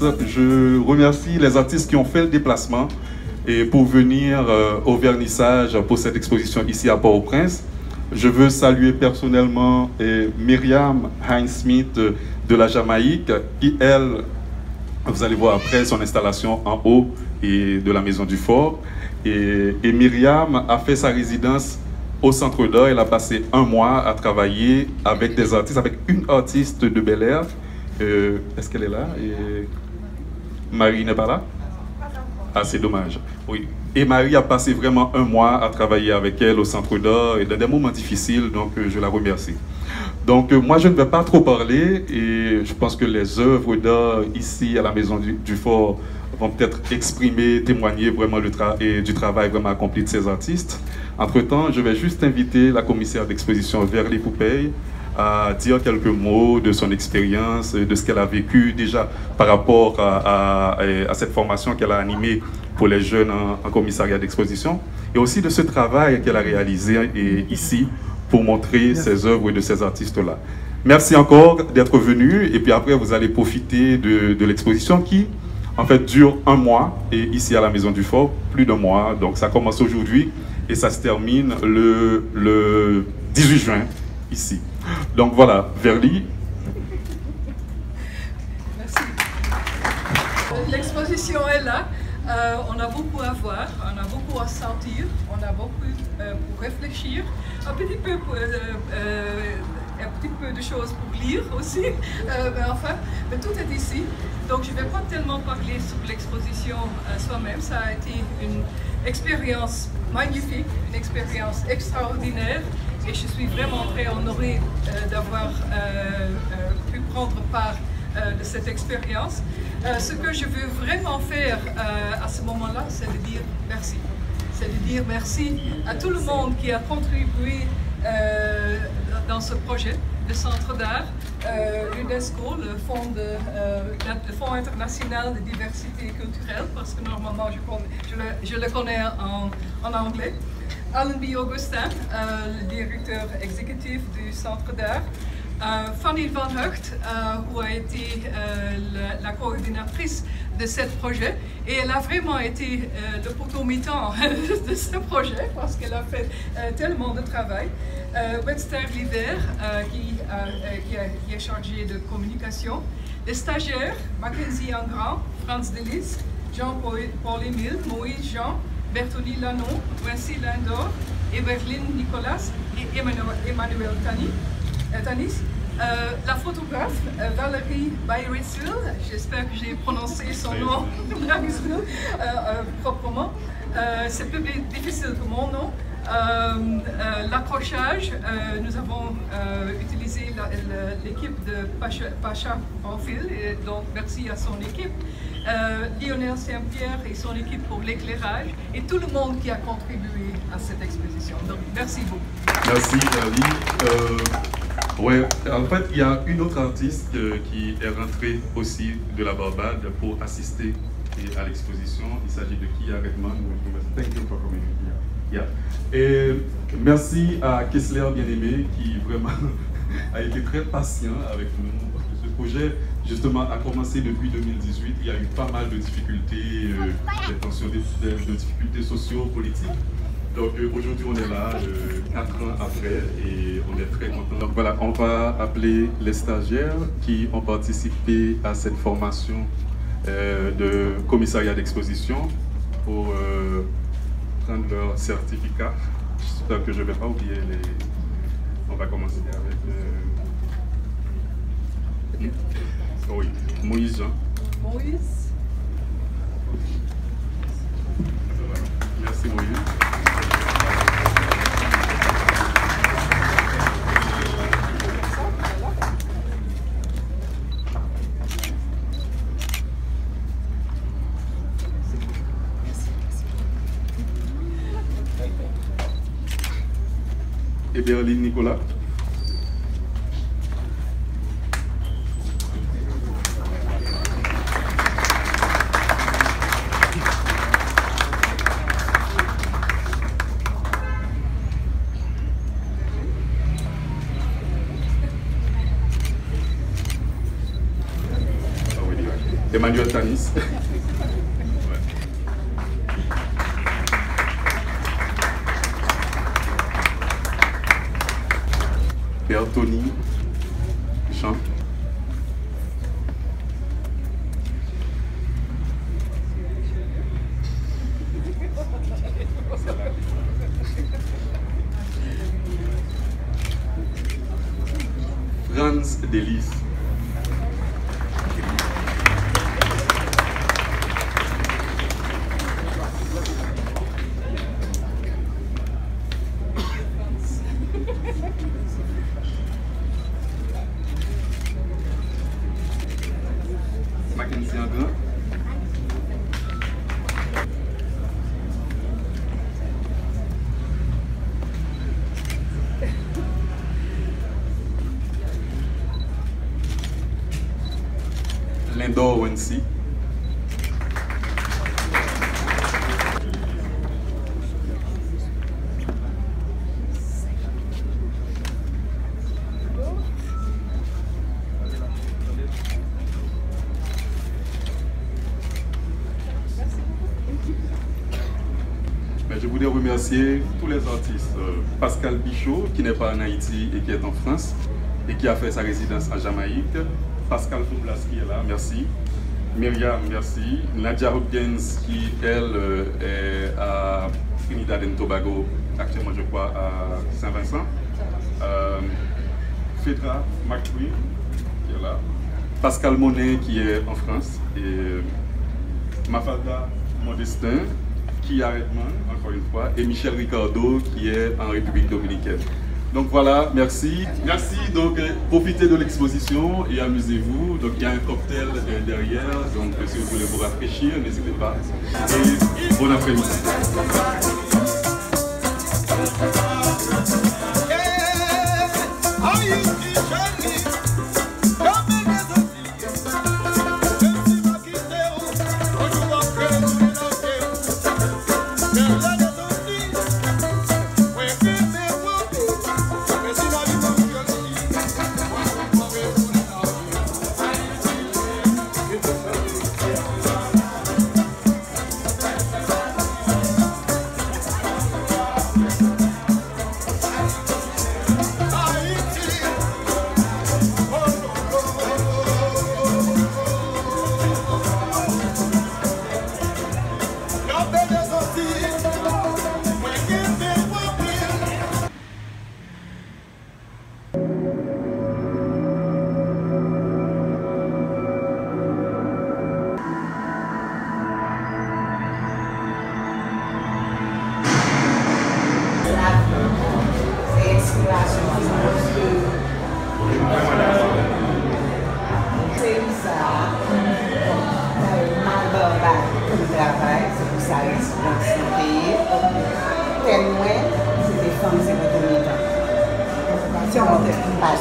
Je remercie les artistes qui ont fait le déplacement et pour venir euh, au vernissage pour cette exposition ici à Port-au-Prince. Je veux saluer personnellement eh, Myriam Heinz-Smith de la Jamaïque, qui, elle, vous allez voir après son installation en haut et de la Maison du Fort. Et, Myriam a fait sa résidence au Centre d'Or. Elle a passé un mois à travailler avec des artistes, avec une artiste de Bel Air. Euh, est-ce qu'elle est là? Marie n'est pas là? Ah, c'est dommage. Oui. Et Marie a passé vraiment un mois à travailler avec elle au Centre d'Or et dans des moments difficiles, donc euh, je la remercie. Donc euh, moi je ne vais pas trop parler et je pense que les œuvres d'art ici à la Maison du, Fort vont peut-être exprimer, témoigner vraiment le du travail vraiment accompli de ces artistes. Entre-temps, je vais juste inviter la commissaire d'exposition Verly Poupey à dire quelques mots de son expérience, de ce qu'elle a vécu déjà par rapport à, cette formation qu'elle a animée pour les jeunes en, commissariat d'exposition, et aussi de ce travail qu'elle a réalisé ici pour montrer ses œuvres de ces artistes-là. Merci encore d'être venu, et puis après vous allez profiter de, l'exposition qui, en fait, dure un mois, et ici à la Maison du Fort, plus d'un mois. Donc ça commence aujourd'hui et ça se termine le, le 18 juin ici. Donc voilà, Verly. Merci. L'exposition est là. Euh, on a beaucoup à voir, on a beaucoup à sentir, on a beaucoup euh, pour réfléchir, un petit peu euh, un petit peu de choses pour lire aussi, mais enfin, mais tout est ici. Donc je ne vais pas tellement parler sur l'exposition soi-même, ça a été une expérience magnifique, une expérience extraordinaire et je suis vraiment très honorée euh, d'avoir euh, euh, pu prendre part de cette expérience. ce que je veux vraiment faire à ce moment-là, c'est de dire merci. C'est de dire merci à tout le monde qui a contribué dans ce projet, le Centre d'art, l'UNESCO, le Fonds, international de diversité culturelle, parce que normalement je, le, connais en anglais. Allenby Augustin, euh, le directeur exécutif du Centre d'art. Euh, Fanny Van Hucht, qui euh, a été la, coordinatrice de ce projet et elle a vraiment été le mi-temps de ce projet parce qu'elle a fait tellement de travail. Webster Liver, qui, est chargé de communication. Les stagiaires, Mackenzie Angrand, Franz Delis, Jean-Paul Emile, Moïse Jean, Bertoni Lanon, Vinci Lindor, Everline Nicolas et Emmanuel, euh, Tanis. Euh, la photographe euh, Valérie Bayrisil, j'espère que j'ai prononcé son nom proprement. C'est plus difficile que mon nom. L'accrochage, nous avons utilisé l'équipe de Pacha, Pacha et donc merci à son équipe. Euh, Lionel Saint-Pierre et son équipe pour l'éclairage et tout le monde qui a contribué à cette exposition. Donc, merci beaucoup. Merci, Ali. Euh, ouais, en fait, il y a une autre artiste euh, qui est rentrée aussi de la Barbade pour assister à l'exposition. Il s'agit de Kia Redman. Thank you for coming here. Et merci à Kessler Bien-Aimé qui vraiment a été très patient avec nous parce que ce projet justement a commencé depuis 2018. Il y a eu pas mal de difficultés, euh, des difficultés socio-politiques. Donc euh, aujourd'hui on est là, euh, quatre ans après, et on est très content. Donc voilà, on va appeler les stagiaires qui ont participé à cette formation de commissariat d'exposition pour prendre leur certificat. J'espère que je ne vais pas oublier les... On va commencer avec... Oui, Moïse. Moïse. Merci Moïse. Et Berline Nicolas. Emmanuel Tanis. Père Tony Jean. Franz Delis. Mackenzie Andrin. Je voulais remercier tous les artistes. Euh, Pascal Bichot, qui n'est pas en Haïti et qui est en France, et qui a fait sa résidence à Jamaïque. Pascal Foublas qui est là, merci. Myriam, merci. Nadia Hopkins, qui elle euh, est à Trinidad et Tobago, actuellement je crois à Saint-Vincent. Euh, Fedra McQueen, qui est là. Pascal Monet, qui est en France. Et euh, Mafalda Modestin, qui est à Redmond, encore une fois, et Michel Ricardo, qui est en République dominicaine. Donc voilà, merci. Merci, donc euh, profitez de l'exposition et amusez-vous. Donc il y a un cocktail euh, derrière, donc euh, si vous voulez vous rafraîchir, n'hésitez pas. Et bon après-midi.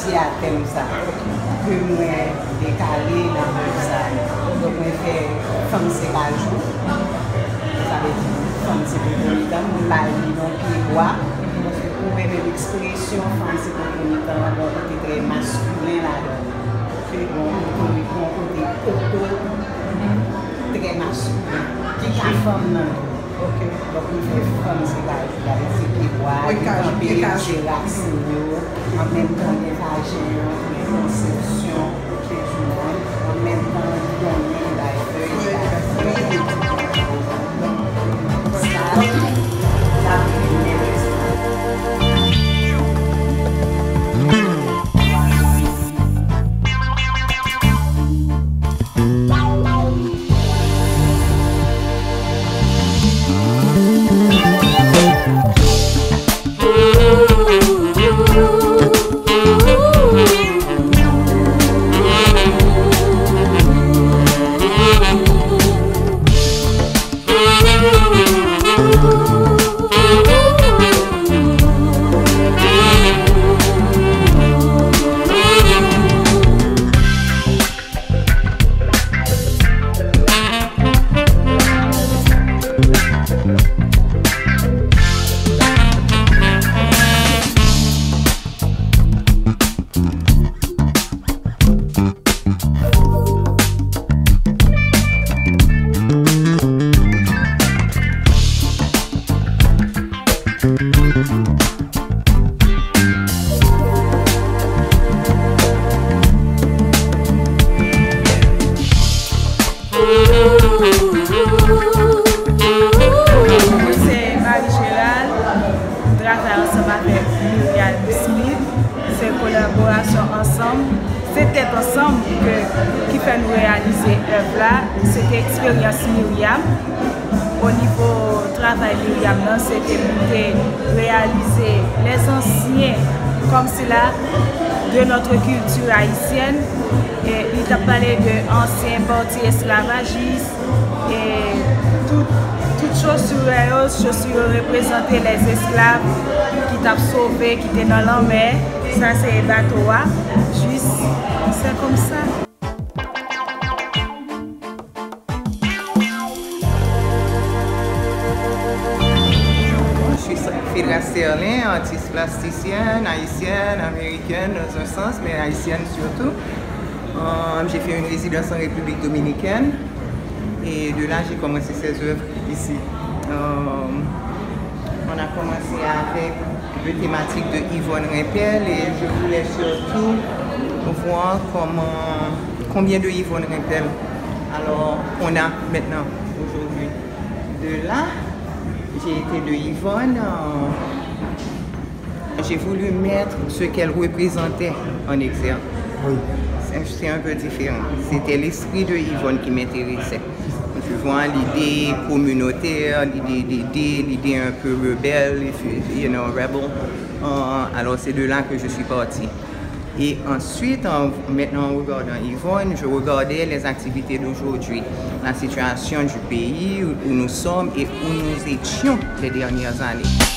Est passé à thème ça, que moi décalé dans tout ça. Donc, moi, fait femme, c'est pas jour. Ça veut dire femme, c'est des militants. Mon mari, non, pied bois. Ou même l'expression femme, c'est des militants, donc, c'est très masculin là-dedans. C'est bon, on est bon côté auto, très masculin. Qui est femme, non? Ok. Dok nou fè fòm se gaj, gaj se kiwa, yon pè se raksin yo, an menm tan evajen, konsepsyon, kèjouan, an menm tan yon Se tèt ansam ki fè nou realize ev la, se te eksperyans Miriam. O nivou travay Miriam nan, se te moutè realize les ansyen kom si la de notre kultur haisyen. E, li tap pale de ansyen bandi eslavagis e tout chosure yo, chosure represente les esklav ki tap sove, ki te nan lan mer, sa se batowa, jis Juste, c'est comme ça. Je suis Fidra Sterling, artiste plasticienne, haïtienne, américaine dans un sens, mais haïtienne surtout. Euh, j'ai fait une résidence en République dominicaine et de là j'ai commencé ces œuvres ici. Euh, on a commencé avec le thématique de Yvonne Rimpel et je voulais surtout voir comment, combien de Yvonne Rimpel alors on a maintenant aujourd'hui. De là, j'ai été de Yvonne. Euh, j'ai voulu mettre ce qu'elle représentait en exergue. C'est un peu différent. C'était l'esprit de Yvonne qui m'intéressait. Tu vois, l'idée communautaire, l'idée d'aider, l'idée un peu rebelle, you know, rebel. Euh, alors c'est de là que je suis partie. Et ensuite, en, maintenant en regardant Yvonne, je regardais les activités d'aujourd'hui, la situation du pays, où nous sommes et où nous étions les dernières années.